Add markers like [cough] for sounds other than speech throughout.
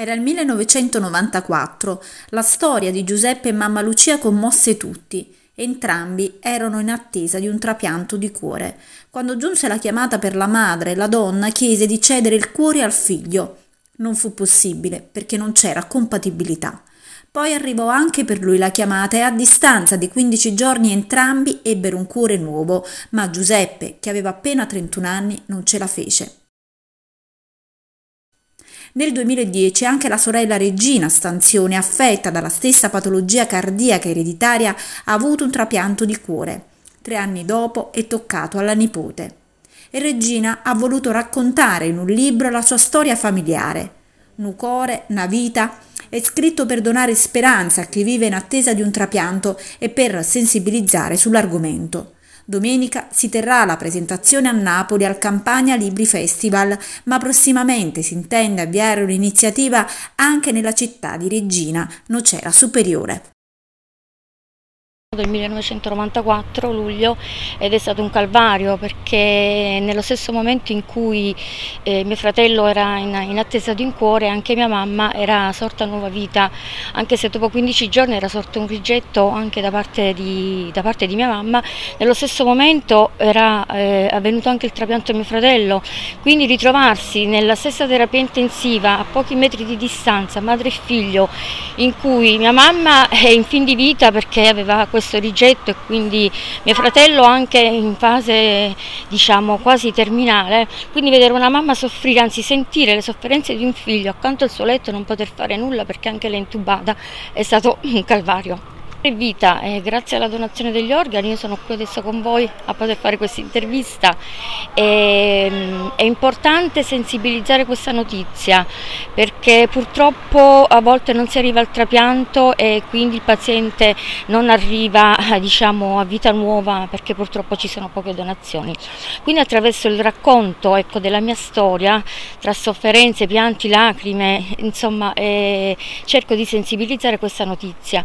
Era il 1994. La storia di Giuseppe e mamma Lucia commosse tutti. Entrambi erano in attesa di un trapianto di cuore. Quando giunse la chiamata per la madre, la donna chiese di cedere il cuore al figlio. Non fu possibile perché non c'era compatibilità. Poi arrivò anche per lui la chiamata e a distanza di 15 giorni entrambi ebbero un cuore nuovo, ma Giuseppe, che aveva appena 31 anni, non ce la fece. Nel 2010 anche la sorella Regina Stanzione, affetta dalla stessa patologia cardiaca ereditaria, ha avuto un trapianto di cuore. Tre anni dopo è toccato alla nipote. E Regina ha voluto raccontare in un libro la sua storia familiare. Nucore, una vita, è scritto per donare speranza a chi vive in attesa di un trapianto e per sensibilizzare sull'argomento. Domenica si terrà la presentazione a Napoli al Campania Libri Festival, ma prossimamente si intende avviare un'iniziativa anche nella città di Regina, Nocera Superiore del 1994 luglio ed è stato un calvario perché nello stesso momento in cui eh, mio fratello era in, in, attesa di un cuore anche mia mamma era sorta nuova vita anche se dopo 15 giorni era sorto un rigetto anche da parte di, da parte di mia mamma. Nello stesso momento era eh, avvenuto anche il trapianto di mio fratello quindi ritrovarsi nella stessa terapia intensiva a pochi metri di distanza madre e figlio in cui mia mamma è in fin di vita perché aveva questo rigetto e quindi mio fratello anche in fase diciamo quasi terminale, quindi vedere una mamma soffrire, anzi sentire le sofferenze di un figlio accanto al suo letto e non poter fare nulla perché anche lei è intubata è stato un calvario. Vita, eh, grazie alla donazione degli organi io sono qui adesso con voi a poter fare questa intervista. Ehm, è importante sensibilizzare questa notizia perché purtroppo a volte non si arriva al trapianto e quindi il paziente non arriva [laughs] diciamo, a vita nuova perché purtroppo ci sono poche donazioni. Quindi attraverso il racconto ecco, della mia storia, tra sofferenze, pianti, lacrime, insomma eh, cerco di sensibilizzare questa notizia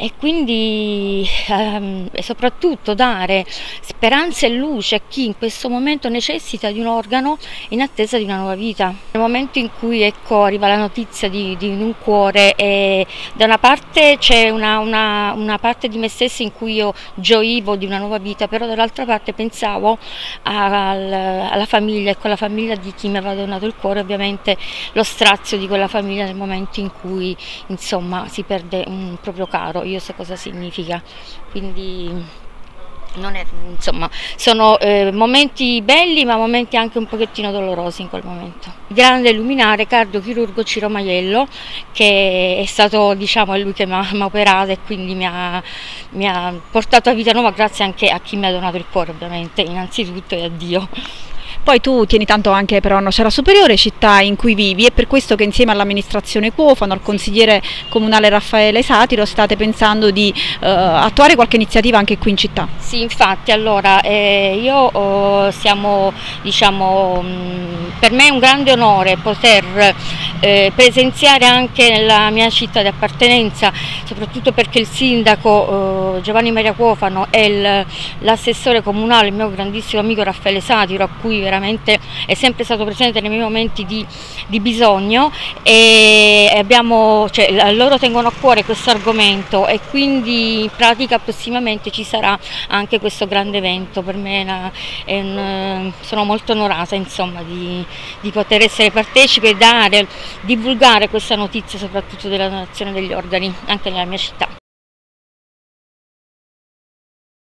e quindi ehm, e soprattutto dare speranza e luce a chi in questo momento necessita di un organo in attesa di una nuova vita. Nel momento in cui ecco, arriva la notizia di, di un cuore, e da una parte c'è una, una, una, parte di me stessa in cui io gioivo di una nuova vita, però dall'altra parte pensavo al, alla famiglia e con la famiglia di chi mi aveva donato il cuore, ovviamente lo strazio di quella famiglia nel momento in cui insomma si perde un proprio caro io so cosa significa, quindi è, insomma, sono eh, momenti belli ma momenti anche un pochettino dolorosi in quel momento. Grande luminare cardiochirurgo Ciro Maiello che è stato diciamo è lui che mi ha operato e quindi mi ha, mi ha portato a vita nuova grazie anche a chi mi ha donato il cuore ovviamente innanzitutto e a Dio. Poi tu tieni tanto anche però a Nocera Superiore, città in cui vivi, è per questo che insieme all'amministrazione Cuofano, al consigliere comunale Raffaele Satiro, state pensando di eh, attuare qualche iniziativa anche qui in città? Sì, infatti, allora eh, io oh, siamo, diciamo, mh, mm, per me è un grande onore poter eh, presenziare anche nella mia città di appartenenza, soprattutto perché il sindaco eh, Giovanni Maria Cuofano e l'assessore comunale, il mio grandissimo amico Raffaele Satiro, a cui veramente è sempre stato presente nei miei momenti di, di bisogno e abbiamo, cioè, loro tengono a cuore questo argomento e quindi in pratica prossimamente ci sarà anche questo grande evento. Per me è una, è un, sono molto onorata insomma, di, di poter essere partecipe e dare, divulgare questa notizia soprattutto della donazione degli organi anche nella mia città.